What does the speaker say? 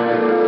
Amen.